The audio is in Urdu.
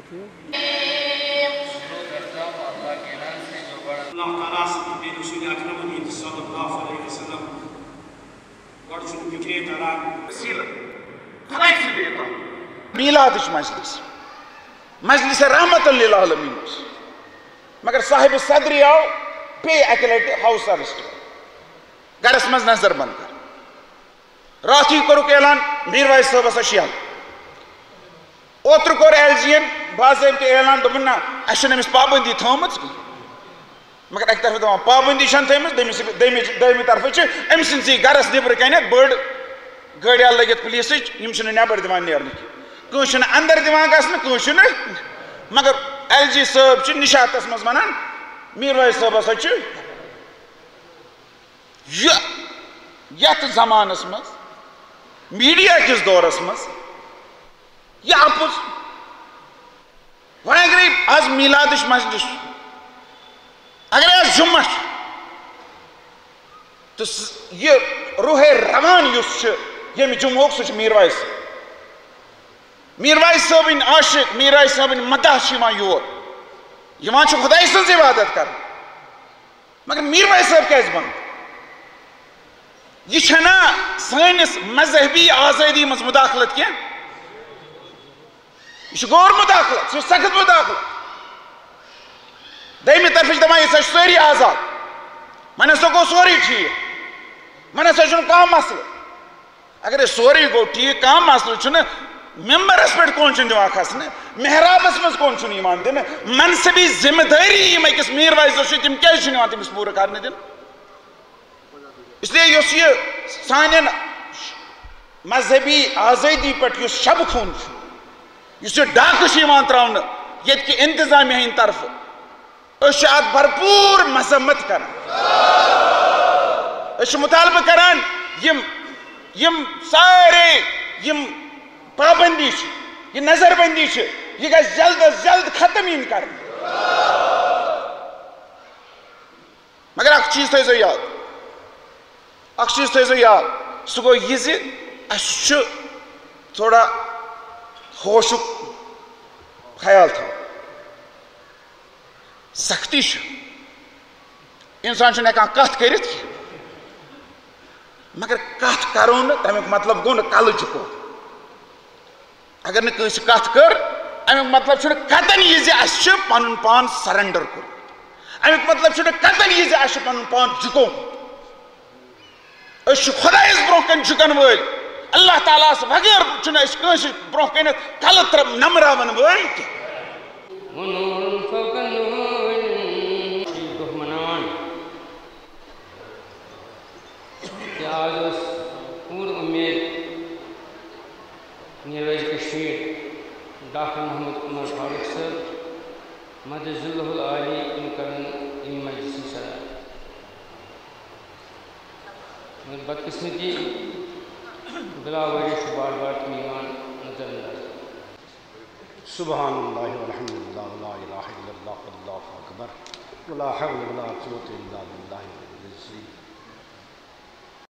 اللہ تعالیٰ سے رسول اکرم صلی اللہ علیہ وسلم گۄڈٕ چھُنہٕ فِکرے تران میلادٕچ مجلس۔ مجلس رحمت للعالمین۔ اوس مگر صاحب صدری آو اکہِ لٹہِ ہاوُس اریسٹ گرس منٛز نظر بنٛد کر۔ راتھٕے کوٚرُکھ اعلان واج صٲبس آسہِ یَلہٕ اوترٕ کوٚر ایل جی ین باضٲبطہٕ اعلان دوٚپُن نہ اَسہِ چھَنہٕ أمِس مگر اَکہِ طرفہٕ دَپان پابنٛدی چھَنہٕ تھٲومٕژ دٔیمِس دٔیمِچ دٔیمہِ گرس نیٚبرٕ کَنٮ۪تھ بٔڑ گٲڑیٛا لٔگِتھ پُلیٖسٕچ یِم چھِنہٕ نٮ۪بر دِوان اندر دِوان گژھنہٕ کٲنٛسہِ مگر ایل جی صٲب چھِ نِشاتس منٛز وَنان میٖر واج صٲب ہسا چھُ زمانس منٛز میٖڈیا کِس دورس منٛز یہِ اَپُز وۄنۍ اگرے آز میٖلادٕچ مجلس۔ چھُ اگرے آز جُمعہ چھُ تہٕ یہِ روحے روان یُس چھُ ییٚمہِ جمعُک سُہ چھُ میٖر صٲب میٖر صٲبٕنۍ عاشق میٖر واج صٲبٕنۍ مداح چھِ یِوان یور۔ یِوان چھُ خۄداے سٕنٛز عبادت کرنہٕ مگر میٖر واج صٲب کیازِ بنٛد؟ یہ چھنا سٲنِس مذہبی آزٲدی منٛز مُداخلت کینٛہہ یہ غور مُداخلت یہِ چھُ سخت مُداخلت دوٚیمہِ طرفہٕ چھِ دپان یہِ ہسا آزاد وۄنۍ ہسا گوٚو سورُے ٹھیٖک وۄنۍ ہسا چھُنہٕ کانٛہہ اگر سورُے گوٚو ٹھیٖک کانٛہہ مسلہٕ ممبرس پٮ۪ٹھ کون چھُنہٕ دِوان محرابس منٛز کون چھُنہٕ منصبی ذمہٕ دٲری یِم أکِس میٖر وایزس چھِ تِم کیازِ چھِنہٕ یِوان تٔمِس پوٗرٕ کرنہٕ دِنہٕ اسلیے مذہبی آزٲدی پٮ۪ٹھ یُس شبہٕ خوٗن چھُ یُس یہِ ڈاکہٕ چھُ یِوان انتظامیہ ہٕنٛدِ طرفہٕ أسۍ چھِ اتھ بھرپوٗر مذمت کران أسۍ چھِ کران یِم یِم سارے یِم پابنٛدی چھِ یہِ نظر بنٛدی چھِ یہِ گژھِ جلد از جلد ختم یِنۍ کرنہٕ مگر اکھ چیٖز تھٲیزیو یاد۔ اکھ چیٖز تھٲیزیو یاد۔ سُہ گوٚو یہِ زِ اَسہِ چھُ تھوڑا ہوشُک خیال تھاوُن سختی چھِ اِنسان چھُنہٕ ہٮ۪کان مگر کَتھ کَرو نہٕ تَمیُک مطلب گوٚو نہٕ کَلہٕ چُکو اگر نہٕ کٲنٛسہِ کَتھ کٔر مطلب چھُنہٕ قطن یہِ پان سرنڈر کوٚرمُت اَمیُک مطلب چھُنہٕ قطن یہِ پان جُکومُت أسۍ چھِ خۄدایَس برونٛہہ کَنہِ جُکن وٲلۍ اللہ تعالیٰ ہس بغٲر چھُنہٕ أسۍ کٲنٛسہِ برونٛہہ کَنٮ۪تھ کَلہٕ تر نمراوان وٲلۍ کینٛہہ ونور فوق النور دۄہ مناوان کہ آز ٲس پوٗرٕ اُمید نیٖرویج کشمیٖر ڈاکٹر محمد عمر فاروق صٲب مدذُل عالی یِم کَرَن یِم مجلسی صدر مگر بدقسمتی بلا وجہ بار بار تِم یِوان نظر انداز سبحان اللہ والحمد للہ ولا الہ الا اللہ واللہ اکبر، ولا حول ولا قوت الا باللہ العلی العظیم